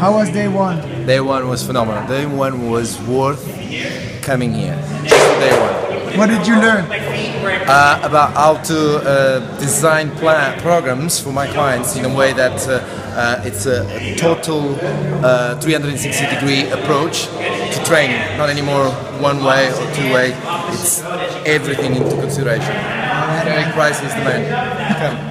How was day one? Day one was phenomenal. Day one was worth coming here. Day one. What did you learn? Uh, about how to uh, design plan programs for my clients in a way that uh, uh it's a, total uh, 360 degree approach to training, not anymore one way or two way. It's everything into consideration. Eric Price is the man.